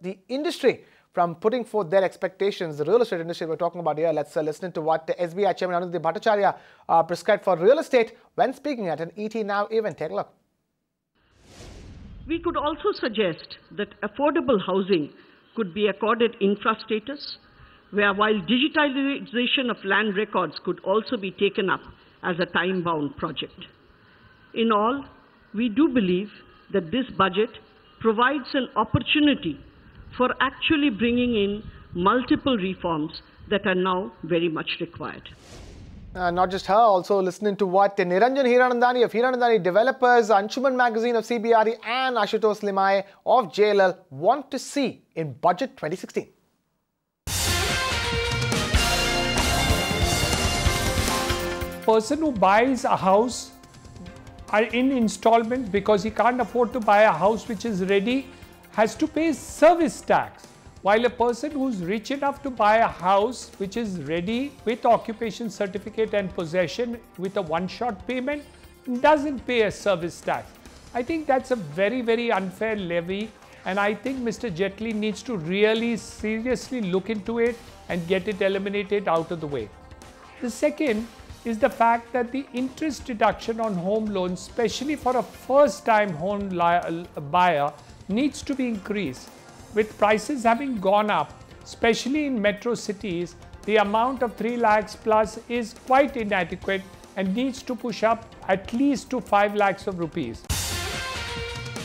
the industry from putting forth their expectations. The real estate industry we're talking about here. Let's uh, listen to what the SBI Chairman Arundhati Bhattacharya uh, prescribed for real estate when speaking at an ET Now event. Take a look. We could also suggest that affordable housing could be accorded infra status, where while digitalization of land records could also be taken up as a time-bound project. In all, we do believe that this budget provides an opportunity for actually bringing in multiple reforms that are now very much required. Uh, not just her, also listening to what Niranjan Hiranandani of Hiranandani Developers, Anshuman Magazine of CBRE and Ashutosh Limaye of JLL want to see in Budget 2016. Person who buys a house are in installment because he can't afford to buy a house which is ready has to pay service tax. While a person who's rich enough to buy a house which is ready with occupation certificate and possession with a one-shot payment doesn't pay a service tax. I think that's a very, very unfair levy and I think Mr. Jaitley needs to really seriously look into it and get it eliminated out of the way. The second is the fact that the interest deduction on home loans, especially for a first time home buyer, needs to be increased. With prices having gone up, especially in metro cities, the amount of 3 lakhs plus is quite inadequate and needs to push up at least to 5 lakhs of rupees.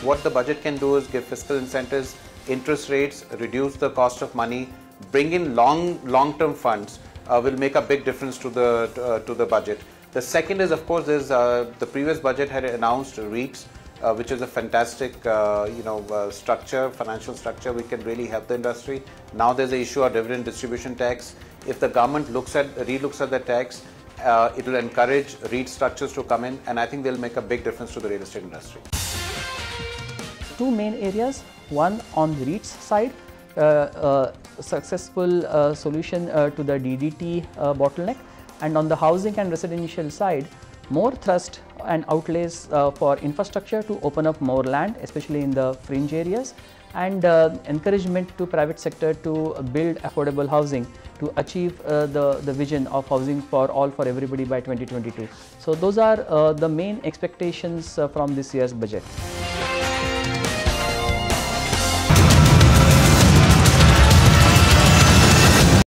What the budget can do is give fiscal incentives, interest rates, reduce the cost of money, bring in long long-term funds uh, will make a big difference to the uh, to the budget. The second is, of course, is uh, the previous budget had announced REITs, uh, which is a fantastic, uh, you know, uh, structure, financial structure. We can really help the industry. Now there's the issue of dividend distribution tax. If the government looks at, re-looks at the tax, it will encourage REIT structures to come in, and I think they'll make a big difference to the real estate industry. Two main areas. One on the REITs side, uh, uh, successful uh, solution to the DDT bottleneck and on the housing and residential side more thrust and outlays for infrastructure to open up more land especially in the fringe areas and uh, encouragement to private sector to build affordable housing to achieve uh, the, the vision of housing for all for everybody by 2022. So those are uh, the main expectations from this year's budget.